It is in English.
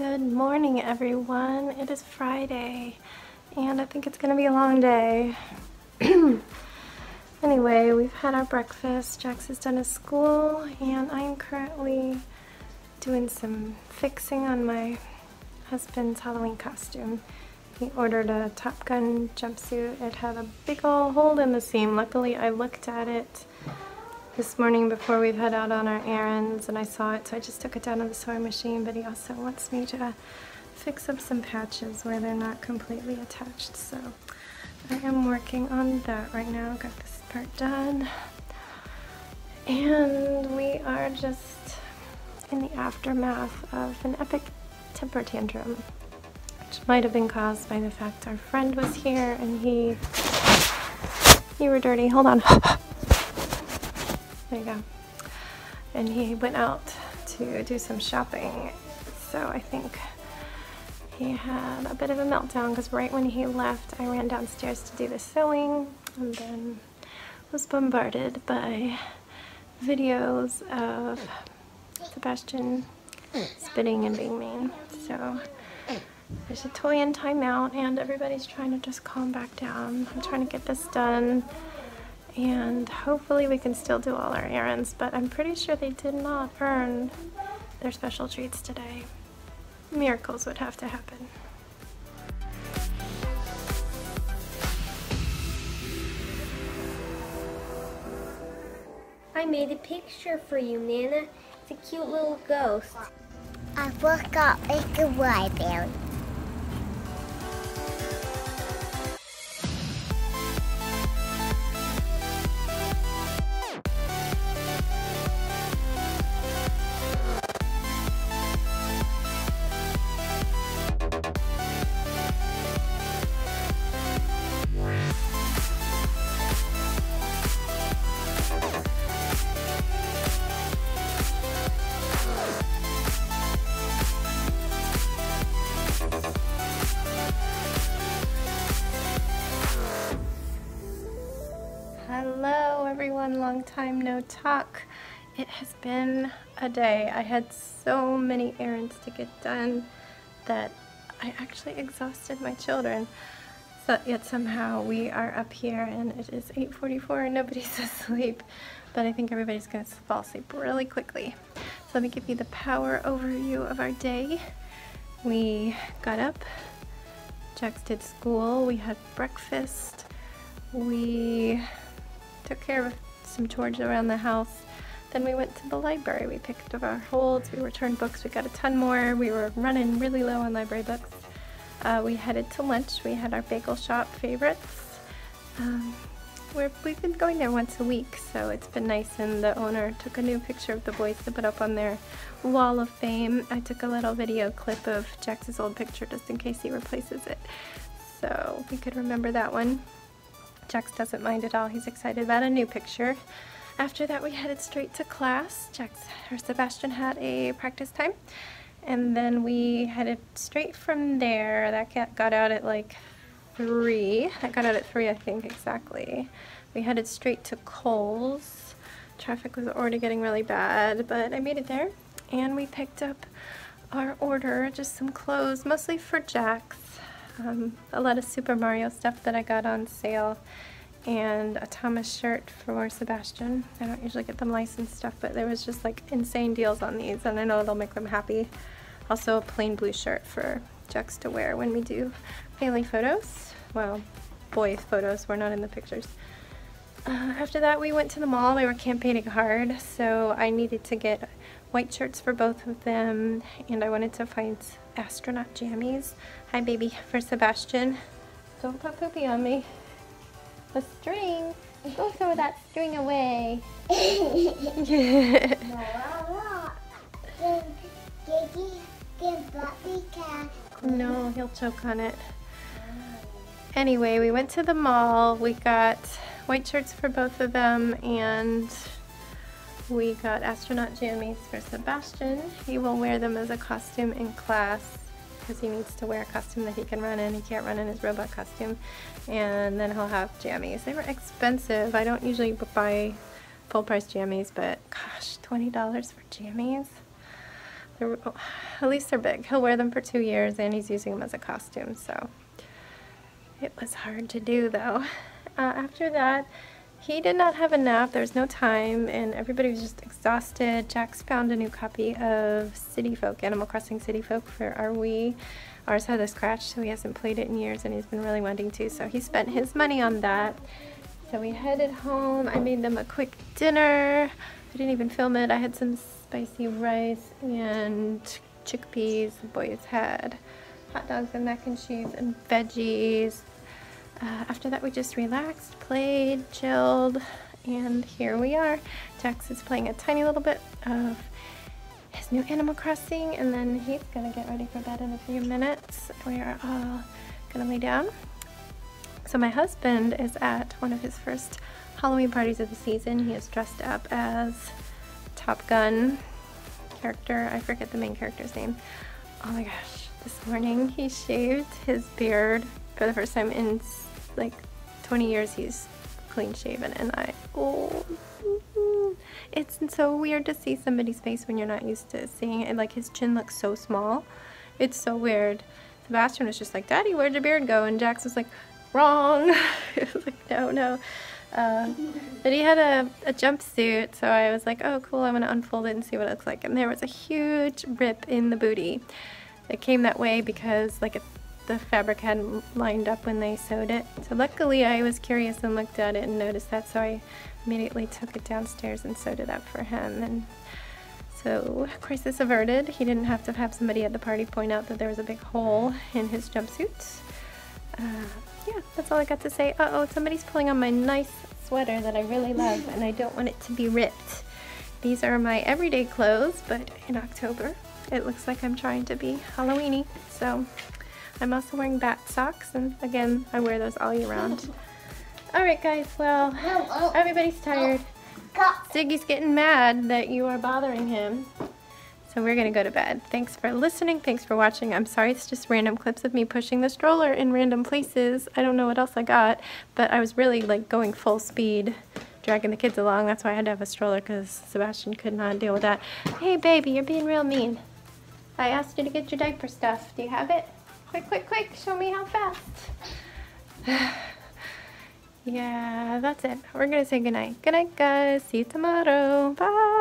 Good morning, everyone. It is Friday, and I think it's going to be a long day. anyway, we've had our breakfast. Jax has done his school, and I am currently doing some fixing on my husband's Halloween costume. He ordered a Top Gun jumpsuit. It had a big old hole in the seam. Luckily, I looked at it this morning before we've head out on our errands and I saw it so I just took it down to the sewing machine but he also wants me to fix up some patches where they're not completely attached so I am working on that right now. Got this part done. And we are just in the aftermath of an epic temper tantrum which might have been caused by the fact our friend was here and he you were dirty. Hold on There you go. And he went out to do some shopping. So I think he had a bit of a meltdown because right when he left, I ran downstairs to do the sewing and then was bombarded by videos of Sebastian spitting and being mean. So there's a toy in timeout and everybody's trying to just calm back down. I'm trying to get this done and hopefully we can still do all our errands, but I'm pretty sure they did not earn their special treats today. Miracles would have to happen. I made a picture for you, Nana. It's a cute little ghost. I forgot make a library. Hello everyone, long time no talk. It has been a day. I had so many errands to get done that I actually exhausted my children. So yet somehow we are up here and it is 8.44 and nobody's asleep. But I think everybody's gonna fall asleep really quickly. So let me give you the power overview of our day. We got up, Jax did school, we had breakfast, we took care of some chores around the house. Then we went to the library. We picked up our holds, we returned books, we got a ton more. We were running really low on library books. Uh, we headed to lunch. We had our bagel shop favorites. Um, we have been going there once a week, so it's been nice. And the owner took a new picture of the boys to put up on their wall of fame. I took a little video clip of Jax's old picture just in case he replaces it. So we could remember that one. Jax doesn't mind at all. He's excited about a new picture. After that, we headed straight to class. Jax or Sebastian had a practice time. And then we headed straight from there. That got out at like 3. That got out at 3, I think, exactly. We headed straight to Kohl's. Traffic was already getting really bad, but I made it there. And we picked up our order, just some clothes, mostly for Jax um, a lot of Super Mario stuff that I got on sale and a Thomas shirt for Sebastian. I don't usually get them licensed stuff, but there was just like insane deals on these and I know it'll make them happy. Also a plain blue shirt for Jax to wear when we do family photos. Well, boy photos, we're not in the pictures. Uh, after that we went to the mall, we were campaigning hard, so I needed to get white shirts for both of them and I wanted to find astronaut jammies. Hi baby, for Sebastian. Don't put poopy on me. The string. Go throw that string away. no, he'll choke on it. Anyway, we went to the mall. We got white shirts for both of them and we got astronaut jammies for Sebastian. He will wear them as a costume in class because he needs to wear a costume that he can run in. He can't run in his robot costume. And then he'll have jammies. They were expensive. I don't usually buy full price jammies, but gosh, $20 for jammies? They're, oh, at least they're big. He'll wear them for two years and he's using them as a costume, so it was hard to do though. Uh, after that, he did not have a nap. There was no time and everybody was just exhausted. Jax found a new copy of City Folk, Animal Crossing City Folk for our Wii. Ours had a scratch, so he hasn't played it in years and he's been really wanting to, so he spent his money on that. So we headed home. I made them a quick dinner. I didn't even film it. I had some spicy rice and chickpeas. The boys had hot dogs and mac and cheese and veggies. Uh, after that we just relaxed, played, chilled, and here we are. Jax is playing a tiny little bit of his new Animal Crossing and then he's gonna get ready for bed in a few minutes. We are all gonna lay down. So my husband is at one of his first Halloween parties of the season. He is dressed up as Top Gun character. I forget the main character's name. Oh my gosh. This morning he shaved his beard for the first time in like 20 years. He's clean shaven and I, oh, it's so weird to see somebody's face when you're not used to seeing it. Like his chin looks so small. It's so weird. Sebastian was just like, Daddy, where'd your beard go? And Jax was like, wrong. was like, no, no. Uh, but he had a, a jumpsuit, so I was like, oh cool, I'm going to unfold it and see what it looks like. And there was a huge rip in the booty. It came that way because like the fabric hadn't lined up when they sewed it. So luckily I was curious and looked at it and noticed that, so I immediately took it downstairs and sewed it up for him. And so crisis averted. He didn't have to have somebody at the party point out that there was a big hole in his jumpsuit. Uh, yeah, that's all I got to say. Uh-oh, somebody's pulling on my nice sweater that I really love and I don't want it to be ripped. These are my everyday clothes, but in October it looks like I'm trying to be Halloweeny. So I'm also wearing bat socks and again, I wear those all year round. Alright guys, well, everybody's tired. Ziggy's getting mad that you are bothering him. So we're gonna go to bed. Thanks for listening, thanks for watching. I'm sorry it's just random clips of me pushing the stroller in random places. I don't know what else I got, but I was really like going full speed dragging the kids along. That's why I had to have a stroller because Sebastian could not deal with that. Hey baby, you're being real mean. I asked you to get your diaper stuff. Do you have it? Quick, quick, quick, show me how fast. yeah, that's it. We're gonna say goodnight. Goodnight, guys, see you tomorrow. Bye.